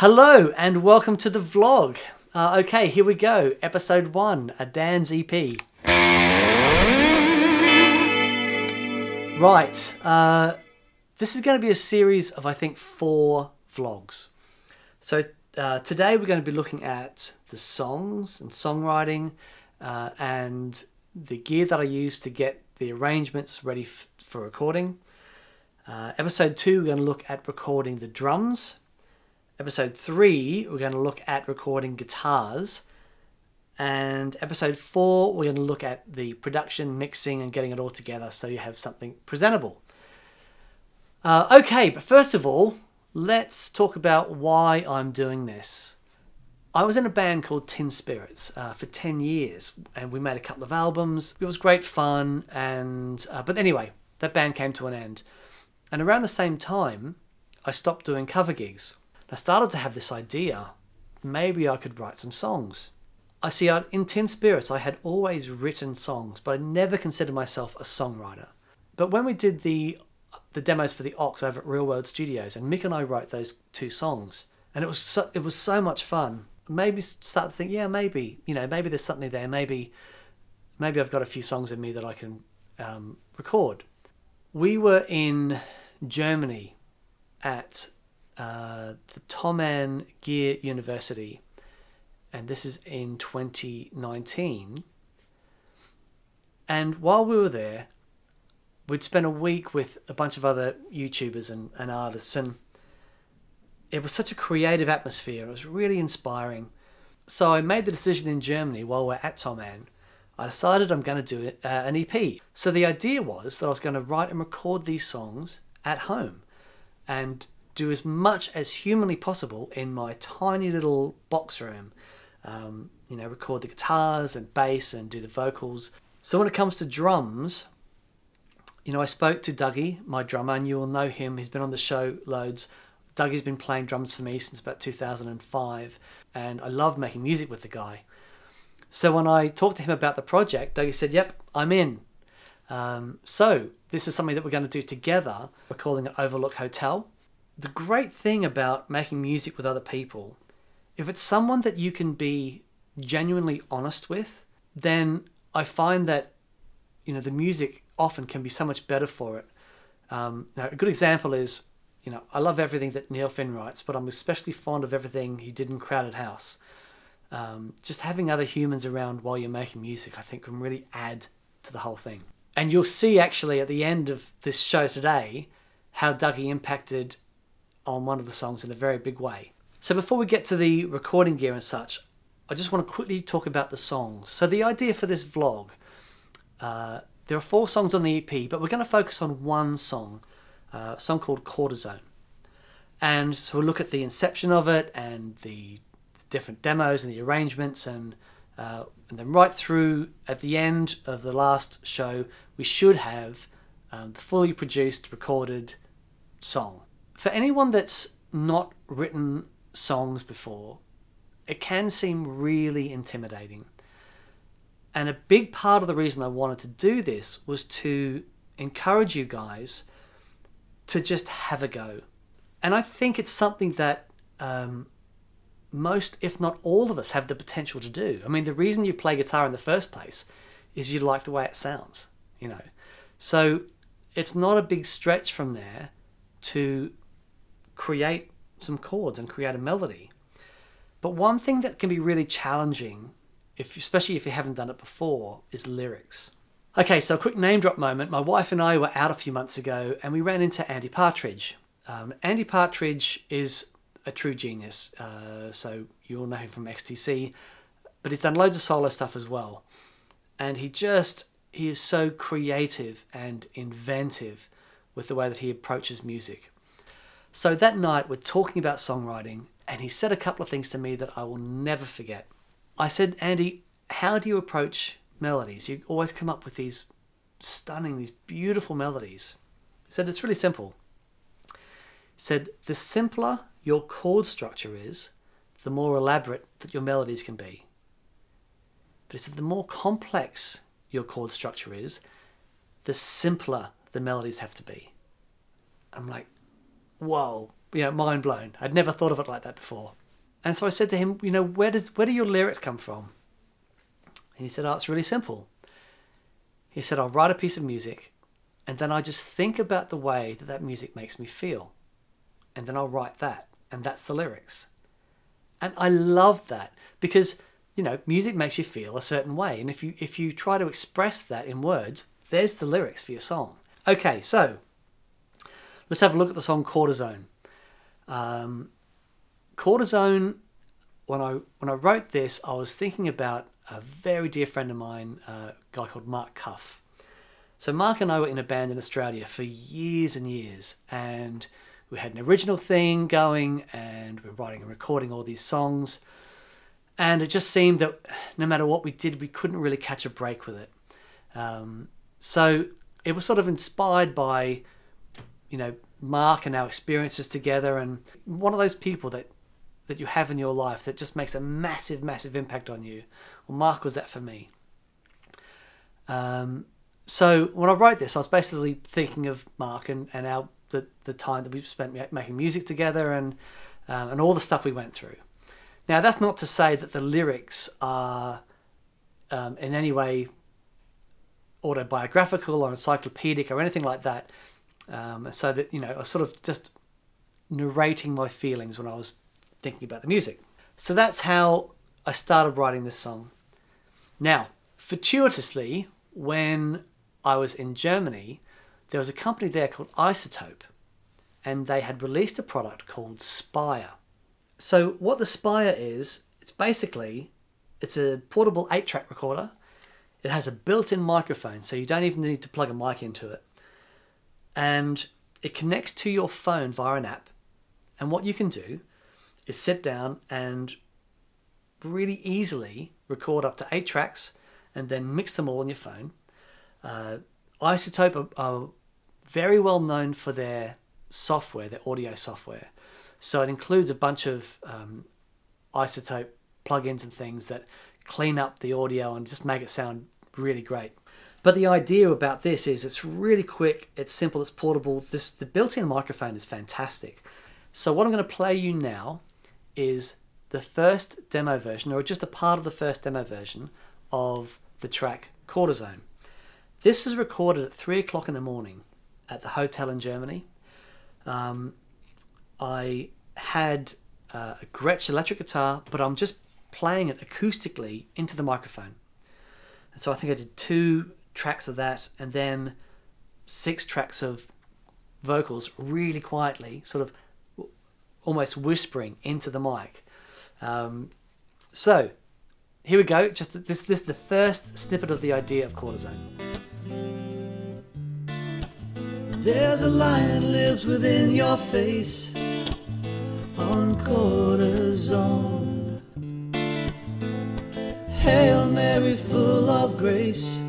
Hello and welcome to the vlog. Uh, okay, here we go. Episode one, a Dan's EP. Right, uh, this is going to be a series of I think four vlogs. So uh, today we're going to be looking at the songs and songwriting uh, and the gear that I use to get the arrangements ready for recording. Uh, episode two, we're going to look at recording the drums. Episode three, we're going to look at recording guitars. And episode four, we're going to look at the production, mixing, and getting it all together so you have something presentable. Uh, okay, but first of all, let's talk about why I'm doing this. I was in a band called Tin Spirits uh, for 10 years and we made a couple of albums. It was great fun, and uh, but anyway, that band came to an end. And around the same time, I stopped doing cover gigs. I started to have this idea maybe I could write some songs. I see, in Tin Spirits, I had always written songs, but I never considered myself a songwriter. But when we did the the demos for the Ox over at Real World Studios, and Mick and I wrote those two songs, and it was so, it was so much fun. Maybe start to think, yeah, maybe you know, maybe there's something there. Maybe maybe I've got a few songs in me that I can um, record. We were in Germany at uh, the Thomann Gear University, and this is in 2019. And while we were there, we'd spent a week with a bunch of other YouTubers and, and artists, and it was such a creative atmosphere. It was really inspiring. So I made the decision in Germany while we're at Thomann. I decided I'm going to do uh, an EP. So the idea was that I was going to write and record these songs at home and do as much as humanly possible in my tiny little box room. Um, you know, record the guitars and bass and do the vocals. So when it comes to drums, you know, I spoke to Dougie, my drummer, and you will know him. He's been on the show loads. Dougie's been playing drums for me since about 2005, and I love making music with the guy. So when I talked to him about the project, Dougie said, Yep, I'm in. Um, so this is something that we're going to do together. We're calling it Overlook Hotel. The great thing about making music with other people, if it's someone that you can be genuinely honest with, then I find that you know the music often can be so much better for it. Um, now, a good example is, you know, I love everything that Neil Finn writes, but I'm especially fond of everything he did in Crowded House. Um, just having other humans around while you're making music, I think, can really add to the whole thing. And you'll see actually at the end of this show today how Dougie impacted on one of the songs in a very big way. So before we get to the recording gear and such, I just want to quickly talk about the songs. So the idea for this vlog, uh, there are four songs on the EP, but we're going to focus on one song, uh, a song called Cortisone. And so we'll look at the inception of it and the different demos and the arrangements and uh, and then right through at the end of the last show we should have um, the fully produced recorded song for anyone that's not written songs before it can seem really intimidating and a big part of the reason i wanted to do this was to encourage you guys to just have a go and i think it's something that um, most, if not all of us, have the potential to do. I mean, the reason you play guitar in the first place is you like the way it sounds, you know. So it's not a big stretch from there to create some chords and create a melody. But one thing that can be really challenging, if especially if you haven't done it before, is lyrics. Okay, so a quick name drop moment. My wife and I were out a few months ago and we ran into Andy Partridge. Um, Andy Partridge is a true genius. Uh, so you all know him from XTC, but he's done loads of solo stuff as well. And he just he is so creative and inventive with the way that he approaches music. So that night we're talking about songwriting, and he said a couple of things to me that I will never forget. I said, Andy, how do you approach melodies? You always come up with these stunning, these beautiful melodies. He said, it's really simple. He said, the simpler your chord structure is, the more elaborate that your melodies can be. But he said the more complex your chord structure is, the simpler the melodies have to be. I'm like, whoa, you know, mind blown. I'd never thought of it like that before. And so I said to him, you know, where does where do your lyrics come from? And he said, oh, it's really simple. He said, I'll write a piece of music, and then I just think about the way that that music makes me feel, and then I'll write that, and that's the lyrics. And I love that because you know music makes you feel a certain way, and if you if you try to express that in words, there's the lyrics for your song. Okay, so let's have a look at the song Cortisone. Um, Cortisone, when I when I wrote this, I was thinking about a very dear friend of mine, a guy called Mark Cuff. So Mark and I were in a band in Australia for years and years, and we had an original thing going, and we were writing and recording all these songs, and it just seemed that no matter what we did, we couldn't really catch a break with it. Um, so it was sort of inspired by, you know, Mark and our experiences together, and one of those people that that you have in your life that just makes a massive, massive impact on you. Well, Mark was that for me. Um, so when I wrote this, I was basically thinking of Mark and, and our the, the time that we spent making music together and um, and all the stuff we went through. Now that's not to say that the lyrics are um, in any way autobiographical or encyclopedic or anything like that. Um, so that you know, I was sort of just narrating my feelings when I was thinking about the music. So that's how I started writing this song. Now, fortuitously, when I was in Germany, there was a company there called iZotope, and they had released a product called Spire. So what the Spire is, it's basically it's a portable 8-track recorder. It has a built-in microphone, so you don't even need to plug a mic into it. And it connects to your phone via an app. And what you can do is sit down and really easily record up to eight tracks and then mix them all on your phone. Uh, iZotope are, are very well known for their software, their audio software. So it includes a bunch of um, iZotope plugins and things that clean up the audio and just make it sound really great. But the idea about this is it's really quick, it's simple, it's portable. This the built-in microphone is fantastic. So what I'm going to play you now is the first demo version, or just a part of the first demo version, of the track Cortisone. This is recorded at 3 o'clock in the morning at the hotel in Germany. Um, I had uh, a Gretsch electric guitar, but I'm just playing it acoustically into the microphone. And so I think I did two tracks of that and then six tracks of vocals really quietly, sort of almost whispering into the mic. Um, so here we go. Just this, this is the first snippet of the idea of cortisone. There's a lion lives within your face on cortisone. Hail Mary, full of grace,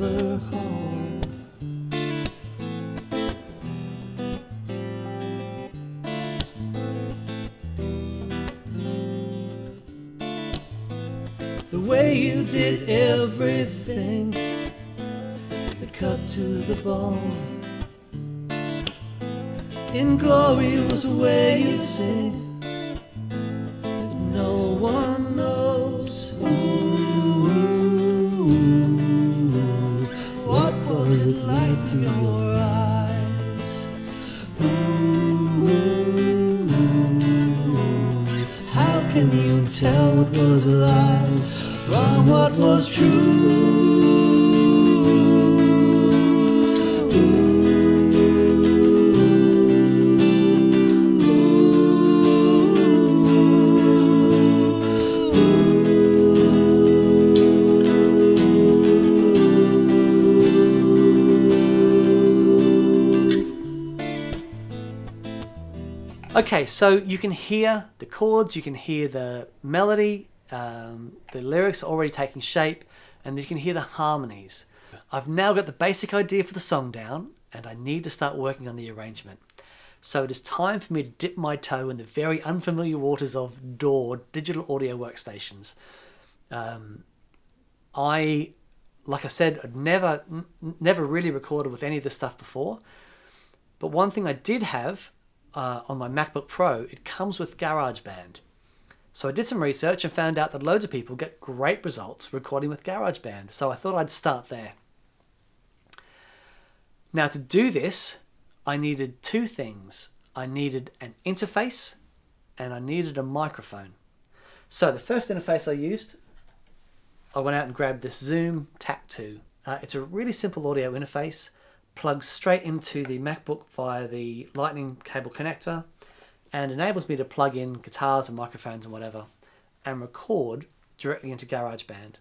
home. way you did everything. the cut to the bone. In glory was the way you sing can you tell what was lies? from what was true. Okay, so you can hear the chords, you can hear the melody, um, the lyrics are already taking shape, and you can hear the harmonies. I've now got the basic idea for the song down, and I need to start working on the arrangement. So it is time for me to dip my toe in the very unfamiliar waters of DAW, digital audio workstations. Um, I, like I said, I'd never, never really recorded with any of this stuff before. But one thing I did have uh, on my MacBook Pro, it comes with GarageBand. So I did some research and found out that loads of people get great results recording with GarageBand. So I thought I'd start there. Now to do this, I needed two things. I needed an interface and I needed a microphone. So the first interface I used, I went out and grabbed this Zoom TAC 2. Uh, it's a really simple audio interface, plugs straight into the MacBook via the lightning cable connector and enables me to plug in guitars and microphones and whatever and record directly into GarageBand.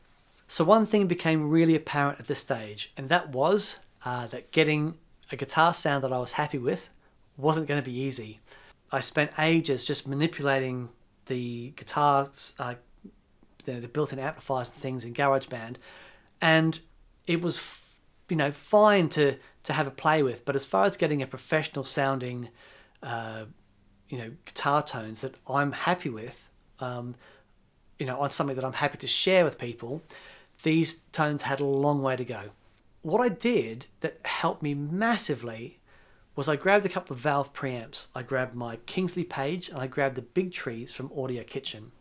So one thing became really apparent at this stage and that was uh, that getting a guitar sound that I was happy with wasn't going to be easy. I spent ages just manipulating the guitars, uh, the, the built-in amplifiers and things in GarageBand, and it was, you know, fine to to have a play with. But as far as getting a professional sounding, uh, you know, guitar tones that I'm happy with, um, you know, on something that I'm happy to share with people, these tones had a long way to go. What I did that helped me massively was I grabbed a couple of Valve preamps. I grabbed my Kingsley Page and I grabbed the Big Trees from Audio Kitchen.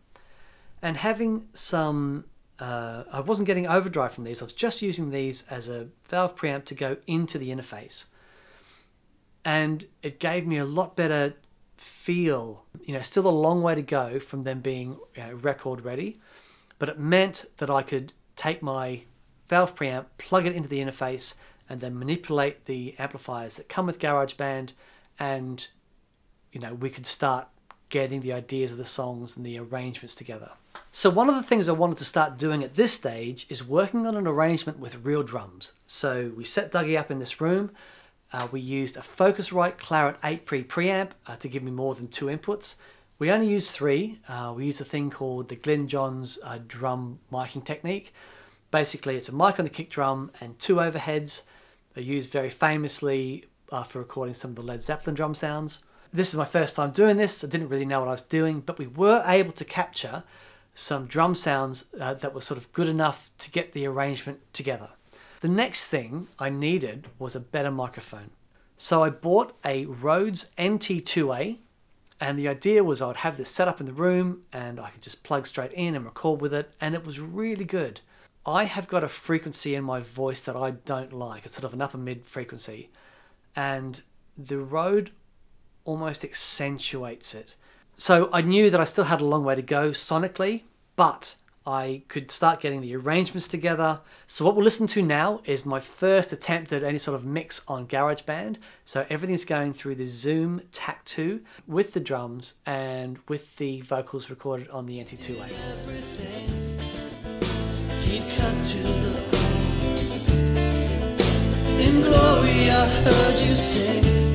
And having some, uh, I wasn't getting overdrive from these, I was just using these as a Valve preamp to go into the interface. And it gave me a lot better feel, you know, still a long way to go from them being you know, record ready, but it meant that I could take my Valve preamp, plug it into the interface, and then manipulate the amplifiers that come with GarageBand and you know we could start getting the ideas of the songs and the arrangements together. So one of the things I wanted to start doing at this stage is working on an arrangement with real drums. So we set Dougie up in this room. Uh, we used a Focusrite Clarett 8 pre preamp uh, to give me more than two inputs. We only used three. Uh, we used a thing called the Glyn Johns uh, drum miking technique. Basically, it's a mic on the kick drum and two overheads they're used very famously uh, for recording some of the Led Zeppelin drum sounds. This is my first time doing this. I didn't really know what I was doing, but we were able to capture some drum sounds uh, that were sort of good enough to get the arrangement together. The next thing I needed was a better microphone. So I bought a Rhodes NT2A and the idea was I'd have this set up in the room and I could just plug straight in and record with it and it was really good. I have got a frequency in my voice that I don't like. It's sort of an upper mid frequency. And the Rode almost accentuates it. So I knew that I still had a long way to go sonically, but I could start getting the arrangements together. So what we'll listen to now is my first attempt at any sort of mix on GarageBand. So everything's going through the Zoom TAC 2 with the drums and with the vocals recorded on the NT2A to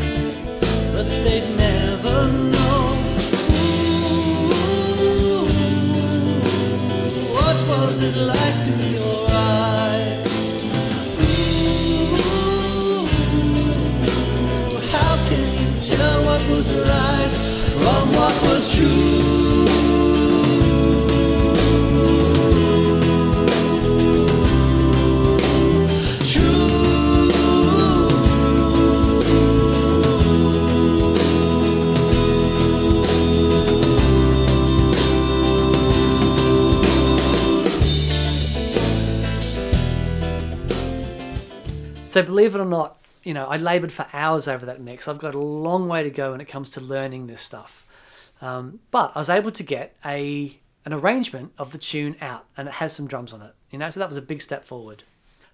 So believe it or not, you know, I laboured for hours over that mix. I've got a long way to go when it comes to learning this stuff. Um, but I was able to get a an arrangement of the tune out, and it has some drums on it. You know, so that was a big step forward.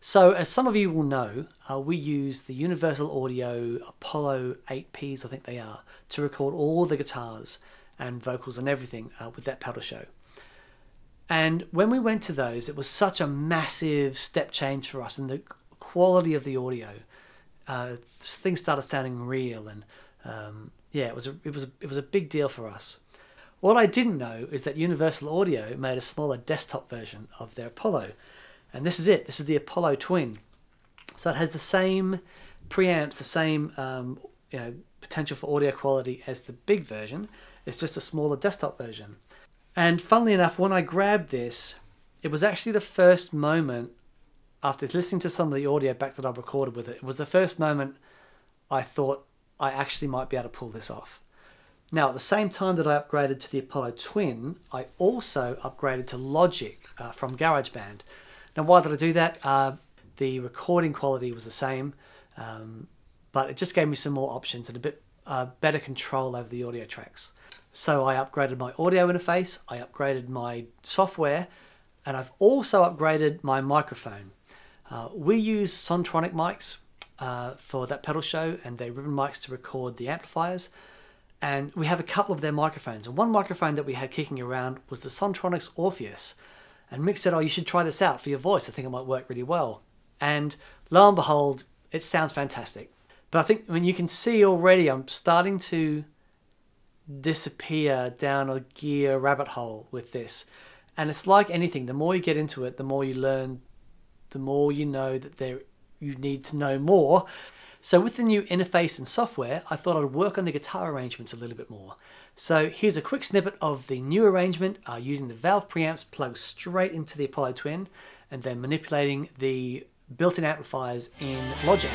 So as some of you will know, uh, we use the Universal Audio Apollo 8Ps, I think they are, to record all the guitars and vocals and everything uh, with that pedal show. And when we went to those, it was such a massive step change for us, and the quality of the audio. Uh, things started sounding real, and um, yeah, it was a, it was a, it was a big deal for us. What I didn't know is that Universal Audio made a smaller desktop version of their Apollo, and this is it. This is the Apollo Twin. So it has the same preamps, the same um, you know potential for audio quality as the big version. It's just a smaller desktop version. And funnily enough, when I grabbed this, it was actually the first moment after listening to some of the audio back that I recorded with it, it was the first moment I thought, I actually might be able to pull this off. Now, at the same time that I upgraded to the Apollo Twin, I also upgraded to Logic uh, from GarageBand. Now, why did I do that? Uh, the recording quality was the same, um, but it just gave me some more options and a bit uh, better control over the audio tracks. So I upgraded my audio interface, I upgraded my software, and I've also upgraded my microphone. Uh, we use Sontronic mics uh, for that pedal show, and they're ribbon mics to record the amplifiers. And we have a couple of their microphones. And one microphone that we had kicking around was the Sontronics Orpheus. And Mick said, Oh, you should try this out for your voice. I think it might work really well. And lo and behold, it sounds fantastic. But I think I mean you can see already I'm starting to disappear down a gear rabbit hole with this. And it's like anything, the more you get into it, the more you learn, the more you know that there you need to know more. So with the new interface and software, I thought I'd work on the guitar arrangements a little bit more. So here's a quick snippet of the new arrangement uh, using the valve preamps plugged straight into the Apollo Twin and then manipulating the built-in amplifiers in Logic.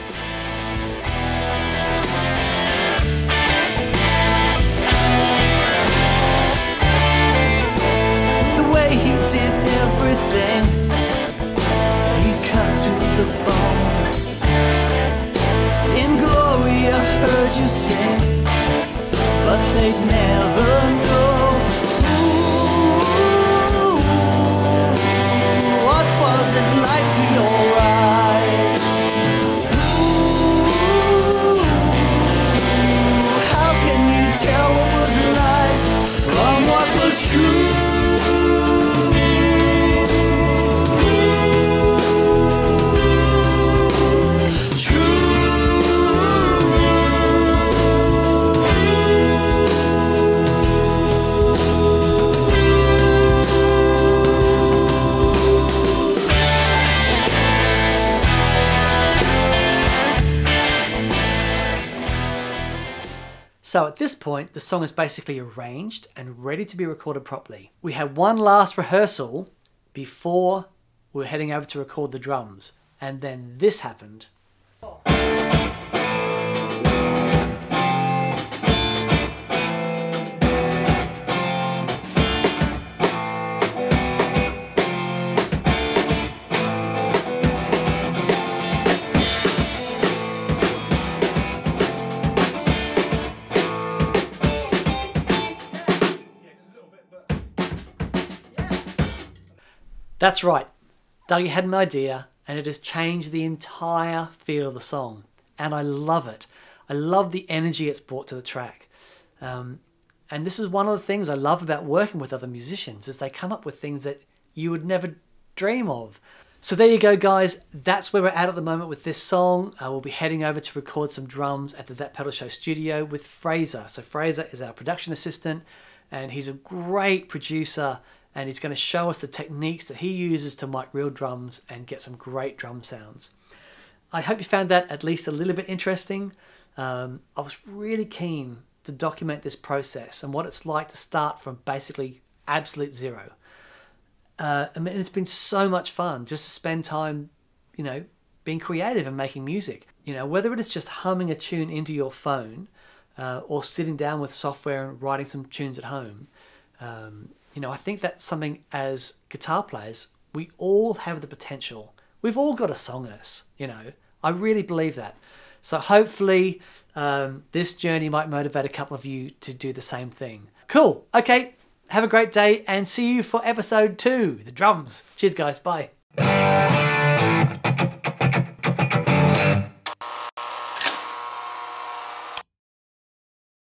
This point, the song is basically arranged and ready to be recorded properly. We had one last rehearsal before we were heading over to record the drums, and then this happened. That's right, Dougie had an idea, and it has changed the entire feel of the song, and I love it. I love the energy it's brought to the track. Um, and this is one of the things I love about working with other musicians is they come up with things that you would never dream of. So there you go, guys. That's where we're at at the moment with this song. Uh, we'll be heading over to record some drums at the That Pedal Show studio with Fraser. So Fraser is our production assistant, and he's a great producer, and he's going to show us the techniques that he uses to mic real drums and get some great drum sounds. I hope you found that at least a little bit interesting. Um, I was really keen to document this process and what it's like to start from basically absolute zero. Uh, I mean, it's been so much fun just to spend time, you know, being creative and making music. You know, whether it is just humming a tune into your phone uh, or sitting down with software and writing some tunes at home. Um, you know, I think that's something as guitar players, we all have the potential. We've all got a song in us, you know. I really believe that. So hopefully, um, this journey might motivate a couple of you to do the same thing. Cool. Okay. Have a great day and see you for episode two the drums. Cheers, guys. Bye.